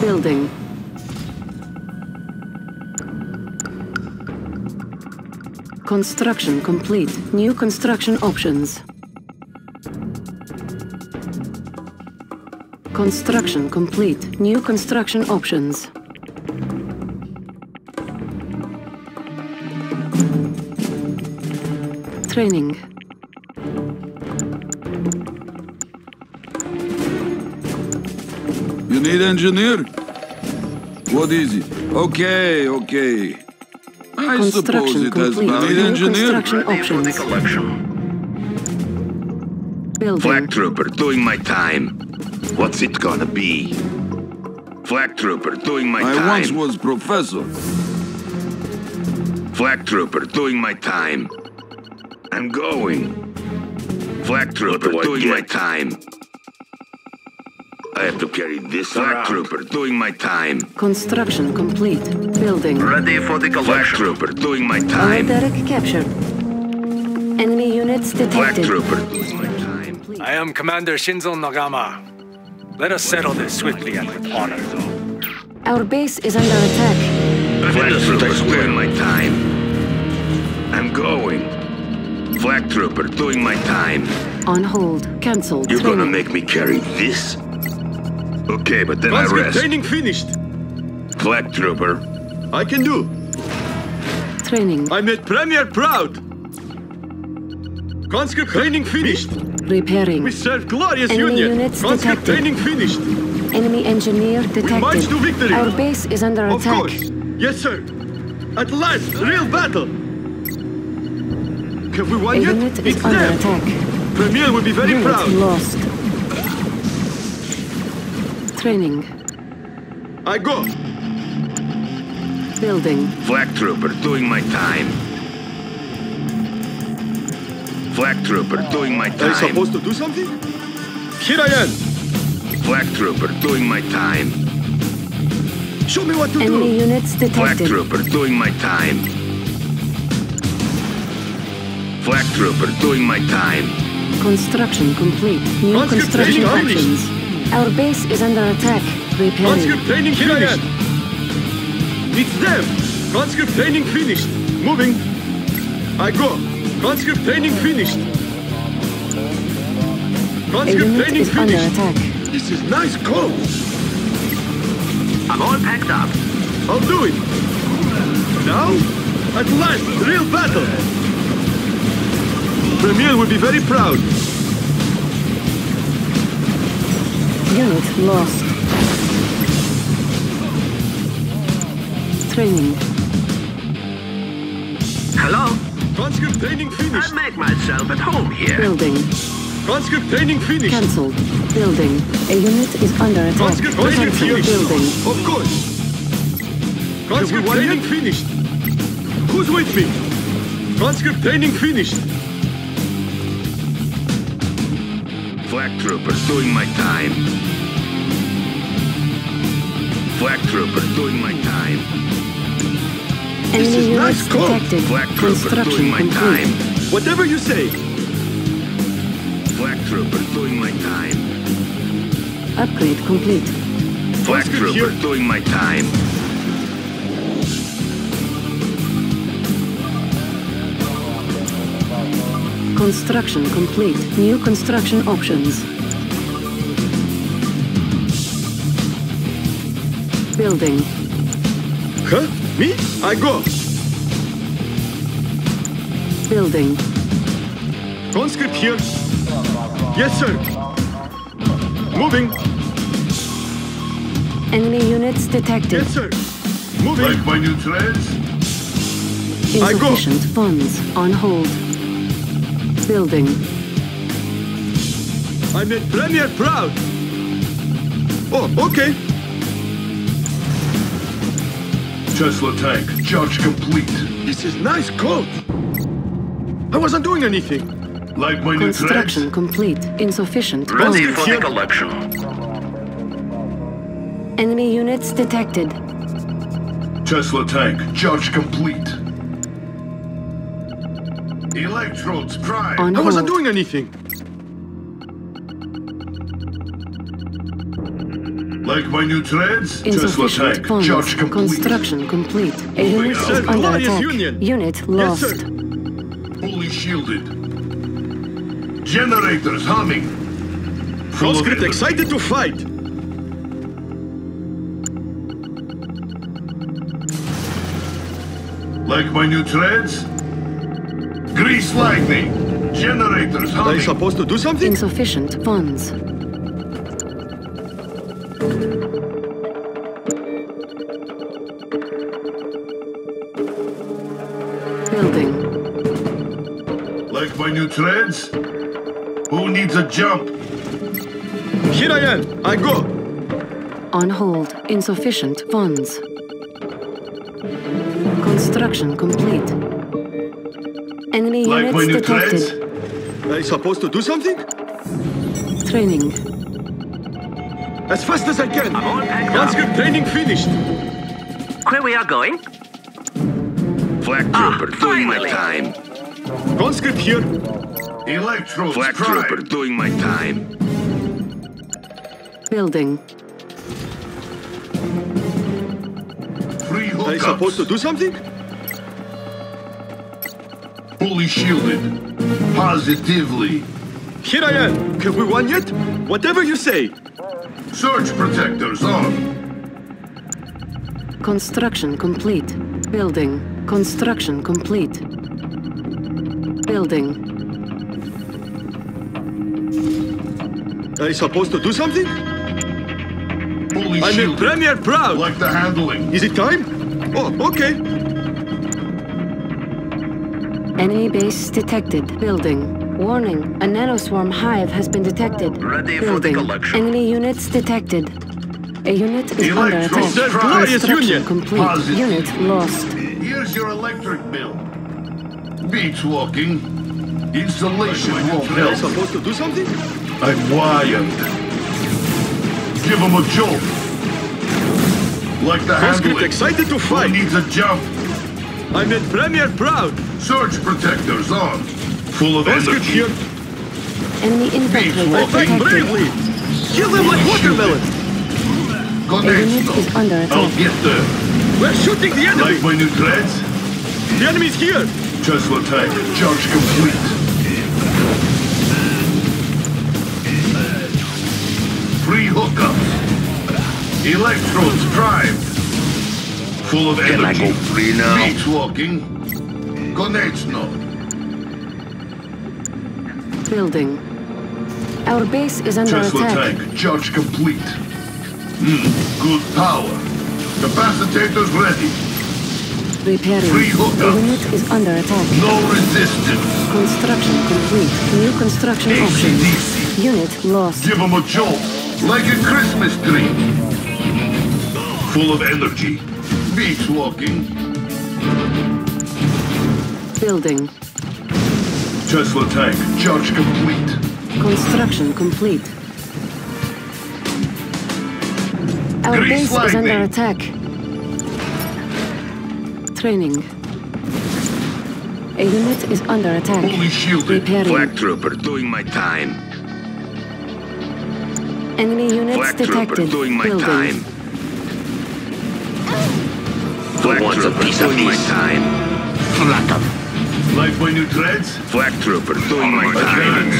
Building. Construction complete. New construction options. Construction complete. New construction options. Training. You need engineer? What is it? Okay, okay. I suppose Construction it has complete. valid engineer. construction options. collection. Building. Flak trooper doing my time. What's it gonna be? Flak trooper doing my I time. I once was professor. Flak trooper doing my time. I'm going. Flak trooper do doing get? my time. I have to carry this flak trooper doing my time. Construction complete. Building. Ready for the Flak collection. trooper doing my All time. Derrick captured. Enemy units Flak detected. trooper doing my time. I am Commander Shinzo Nagama. Let us settle this swiftly and with honor. Our base is under attack. Flak Industry trooper takes doing clear. my time. I'm going. Flak trooper doing my time. On hold. Cancelled. You're gonna make me carry this? Okay, but then I Conscript rest. training finished. Flak trooper. I can do. Training. I made Premier proud. Conscript training finished. Repairing. We serve glorious Enemy union. units Conscript detected. training finished. Enemy engineer detected. march to victory. Our base is under Of attack. course. Yes, sir. At last, real battle. Have we A won yet? unit It's is under attack. Premier will be very Unit proud. lost. Training. I go. Building. Flak trooper doing my time. Flak trooper doing my time. Are you time. supposed to do something? Here I am. Flak trooper doing my time. Show me what to Enemy do. units Flak detected. trooper doing my time. Flak trooper doing my time. Construction complete. New construction training options. Finished. Our base is under attack. Repairing. Conscript training finished. It's them. Conscript training finished. Moving. I go. Conscript training finished. A Conscript training is under finished. attack. This is nice code. I'm all packed up. I'll do it. Now, at last, real battle. Premier will be very proud. Unit lost. Training. Hello? Conscript training finished. I finished. make myself at home here. Building. Conscript training finished. Cancelled. Building. A unit is under attack. Conscript training Cancel finished. building. Of course. Conscript training finished. Who's with me? Conscript training finished. Flak trooper doing my time. Flak trooper doing my time. Enemy is units nice code. detected. Flak trooper Construction doing my complete. time. Whatever you say. Flak trooper doing my time. Upgrade complete. Flak Conscript trooper here. doing my time. Construction complete. New construction options. Building. Huh? Me? I go. Building. Conscript here. Yes, sir. Moving. Enemy units detected. Yes, sir. Moving. my new threads? I go. Insufficient funds. On hold. Building. I made Premier proud. Oh, okay. Tesla tank, charge complete. This is nice code. I wasn't doing anything. Like my new? Construction complete. Insufficient Ready funds. for the collection. Enemy units detected. Tesla tank, charge complete. Electrodes prime. On I wasn't doing anything. Like my new treads? Tesla Insufficient tank. funds. Charge complete. Construction complete. A unit Sir, is under glorious attack. Union. Unit lost. sir. Fully shielded. Generators humming. Full Conscript excited to fight. Like my new treads? Grease lightning. Generators Are you supposed to do something? Insufficient funds. Building. Like my new treads? Who needs a jump? Here I am. I go. On hold. Insufficient funds. Construction complete. Enemy Like my units new detected. treads? Are you supposed to do something? Training. As fast as I can. all packed up. Conscript training finished. Where we are going? Flak Ah, trooper doing my time. Conscript here. Electrodes Flak trooper doing my time. Building. Free Are you supposed to do something? Fully shielded. Positively. Here I am. Have we won yet? Whatever you say. Surge protectors on. Construction complete. Building. Construction complete. Building. Are you supposed to do something? Fully I'm in shielded. Premier Proud. Like the handling. Is it time? Oh, okay. Enemy base detected. Building. Warning. A nanoswarm hive has been detected. Ready for the Building. collection. Enemy units detected. A unit is under attack. Sir, glorious Construction Union. complete. Positive. Unit lost. Here's your electric bill. Beach walking. Installation won't Are help. supposed to do something? I'm wired. Give him a jolt. Like the Conscript handling. excited to Who fight. needs a jump? I'm in Premier Proud. Surge protectors on. Full of Conscript energy. here. Enemy infiltrator Fight detected. bravely. Kill them like watermelon. Connection. is under I'll get there. We're shooting the enemy. Like my new threads? The enemy's here. Tesla tank. Charge complete. Free hookups. Electrodes primed. Full of Can I go free now? Beach walking. Konechno. Building. Our base is under Tesla attack. tank. Charge complete. Hmm. Good power. Capacitors ready. Repairing. Free A hookups. unit is under attack. No resistance. Construction complete. New construction options. ACDC. Unit lost. Give him a jolt, like a Christmas tree. Full of energy. Beach walking. Building. Tesla tank, charge complete. Construction complete. Our Grease base is under attack. Training. A unit is under attack. Fully shielded. Flak Repairing. trooper doing my time. Enemy units Flak trooper doing my Building. time. Flak wants a trooper piece of doing my this? time. Like my new threads? Flak trooper doing my time.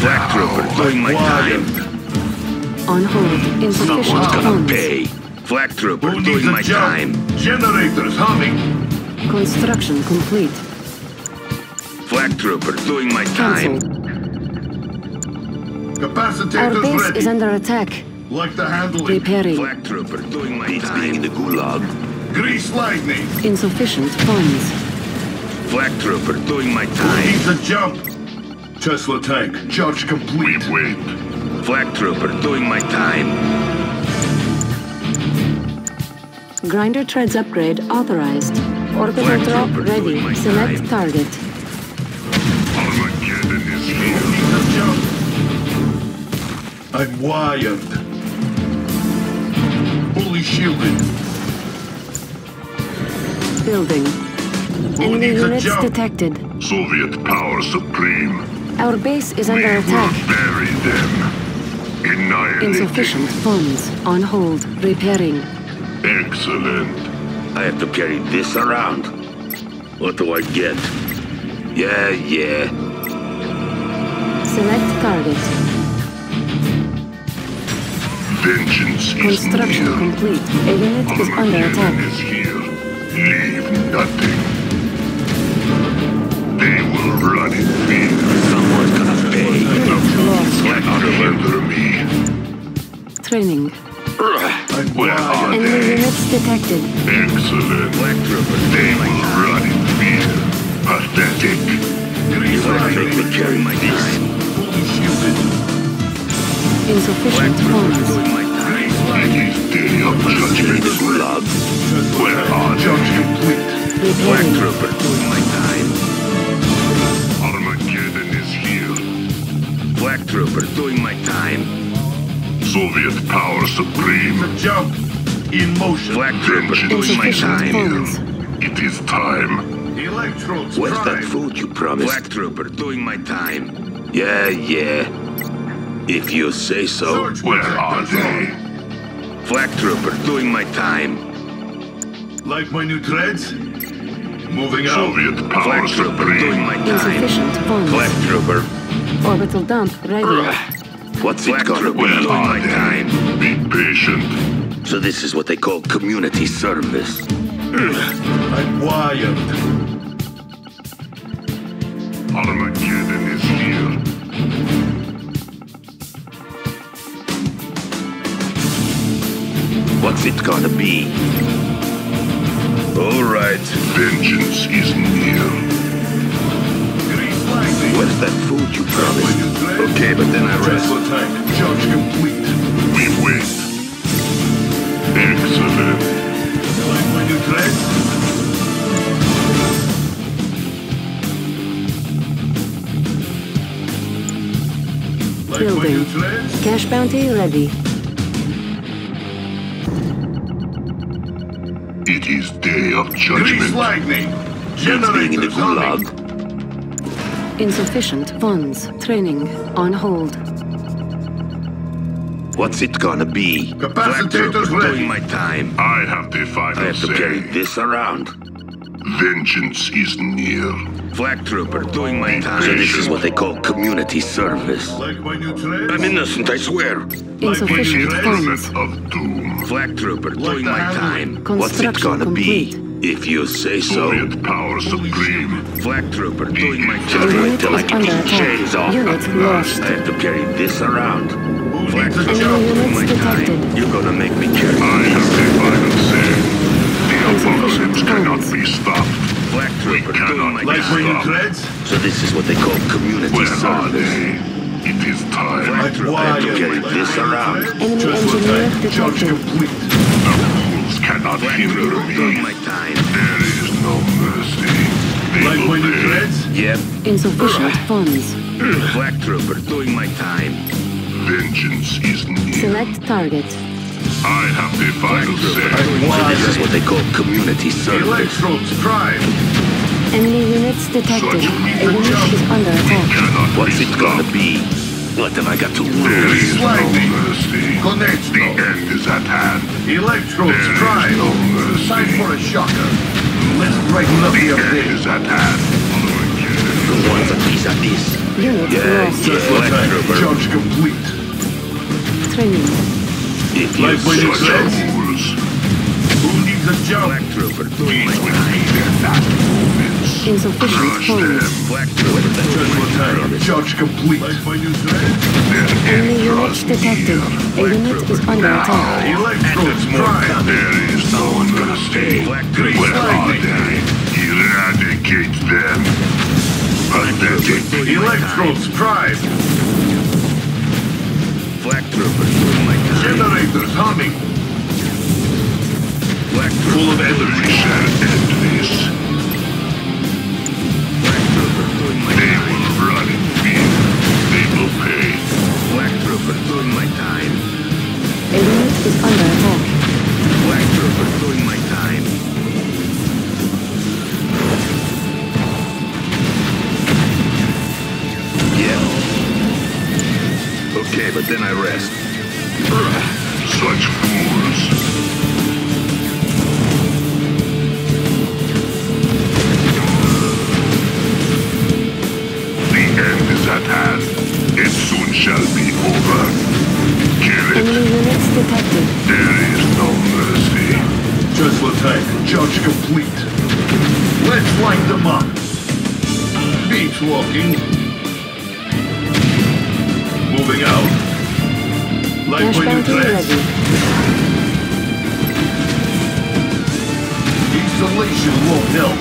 Flak trooper doing my time. On hold. Insufficient Someone's gonna funds. pay. Flak trooper Who doing my jump? time. Generators humming. Construction complete. Flak trooper doing my time. Cancelled. Our base ready. is under attack. Like the handling. Repairing. Flak trooper doing my time. in the gulag. Grease lightning. Insufficient funds. Flak trooper doing my time. needs a jump? Tesla tank, charge complete. wait. Flak trooper doing my time. Grinder treads upgrade authorized. Orbital Black drop Trooper doing my ready. Select time. target. Armageddon is Who needs a jump? I'm wired. Fully shielded. Building. Who Enemy units detected. Soviet power supreme. Our base is We under will attack. bury them. Insufficient funds. On hold. Repairing. Excellent. I have to carry this around. What do I get? Yeah, yeah. Select target. Vengeance Construction near. complete. A unit is under Armageddon attack. is here. Leave nothing. They will run in fear. Someone's gonna pay. Unit lost. Cannot hinder me. Training. Where are Enemy they? units detected. Excellent. They will run in fear. Pathetic. You're gonna make me carry my time. Insufficient funds. Judgment. Where are. Black Trooper doing my time. Armageddon is here. Black Trooper doing my time. Soviet power supreme. Jump. In motion. Black Trooper doing my time. It is time. Electrodes Where's that food you promised? Black Trooper doing my time. Yeah, yeah. If you say so. Where are they? Black Trooper doing my time. Like my new dreads? Moving out. Soviet power Black Trooper doing supreme. my time. Insufficient Black. Trooper. Orbital dump ready. What's it gonna be? Where Doing my they? time. Be patient. So this is what they call community service. I'm wired. Armageddon What's it gonna be? All right. Vengeance is near. Where's that food you promised? Okay, but then I rest. attack. Judge complete. We wait. Excellent. Like my new dress? Like my Building. new dress? Cash bounty ready. Day of judgment. lightning. Since being in the gulag, Insufficient funds. Training. On hold. What's it gonna be? Black Capacitors Trooper ready. doing my time. I have the final I have to say. carry this around. Vengeance is near. Black Trooper doing my time. So this is what they call community service. Like my? I'm innocent, I swear. Insufficient funds. of doom. Black Trooper doing my time. What's it gonna complete. be? If you say so. Soviet power supreme. Black Trooper doing my A time. unit Till I is get under these chains off. Unit lost. I have to carry this around. Black Trooper Enemy doing my units time. detected. You're gonna make me carry I have the final say. The Insufficient apocalypse cannot be stopped. Black Trooper doing my Like my time. new dreads? So this is what they call community Where are service. they? It is time. Black Trooper, I have to carry this around. Enemy engineer detected. The fools cannot Black hinder Trooper doing me. my time. There is no mercy. They will pay. Yep. Insufficient funds. Black Trooper doing my time. Vengeance is near. Select target. I have the Black final say. This is what they call community service. Electrodes prime. Enemy units detected. Such A unit is under attack. What's it gonna be? What have I got to There lose? is no mercy. The end is at hand. Electrodes prime. No mercy. Time for a shocker. Let's brighten up the end is at hand. Who wants a piece of this? Unit Yeah, lost. yeah, Black Trooper. Judge complete. Training. If you say Such so. fools. Who needs a jump? Black Trooper doing my These will time. be their last moments. Insufficient funds. Black Trooper doing my time. Judge complete. Like my new thread? Enemy units detected. near. A unit is under attack. Electrodes prime. There is no mercy. Black Trooper Where doing are they? Eradicate them. Pathetic. doing Electrodes prime. Black Trooper doing my time. Generators humming. Black Trooper Full of energy. Shall end this. They will run in fear. They will pay. Black Trooper doing my time. A unit is under attack. Black Trooper doing my time. Okay, Okay, but then I rest. Such fools. At hand. It soon shall be over. Kill it. Enemy units detected. There is no mercy. Tesla tank, charge complete. Let's light them up. Beach walking. Moving out. Light Dash my new threats. ready. Installation won't help.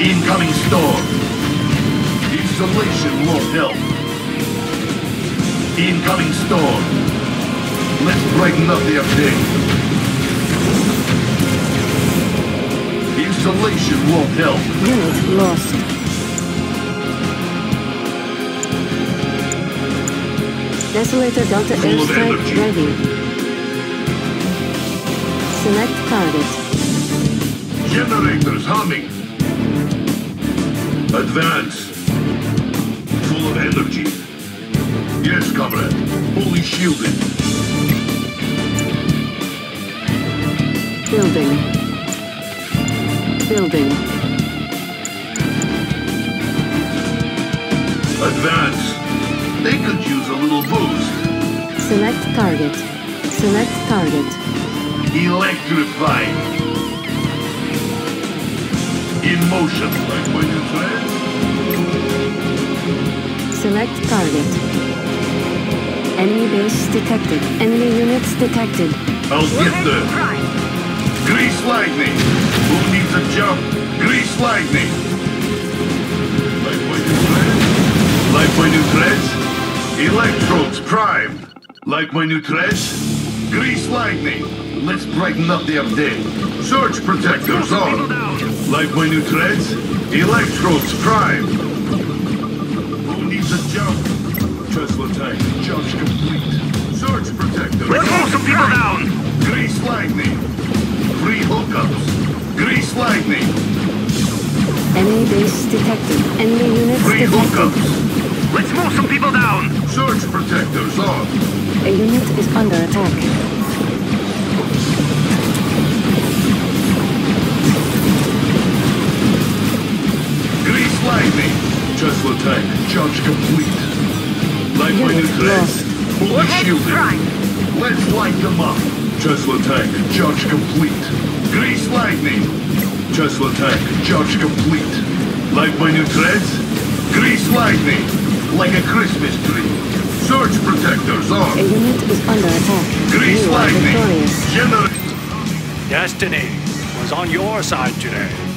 Incoming storm. Installation won't help. Incoming storm. Let's brighten up their day. Installation won't help. Unit lost. Desolator Delta Full airstrike ready. Select target. Generators humming. Advance. Full of energy. Yes, comrade. Fully shielded. Building. Building. Advance. They could use a little boost. Select target. Select target. Electrifying. In motion. Like my new friends. Select target. Enemy base detected. Enemy units detected. I'll get there. Grease lightning. Who needs a jump? Grease lightning. Like my new threads? My new threads? Electrodes primed. Like my new threads? Grease lightning. Let's brighten up their day. Surge protectors on. Like my new threads? Electrodes primed. Who jump? Tesla tank. Charge complete. Search protectors Let's on. move some people down. Grease lightning. Three hookups. Grease lightning. Enemy base detected. Enemy units Three detected. hookups. Let's move some people down. Search protectors on. A unit is under attack. Grease lightning. Tesla tank. Charge complete. Light my new Unit threads. lost. Fully shielded. Let's light them up. Tesla tank. Charge complete. Grease lightning. Tesla tank. Charge complete. Light my new threads. Grease lightning. Like a Christmas tree. Surge protectors on. A unit is under attack. Grease You are lightning. victorious. Generate. Destiny was on your side today.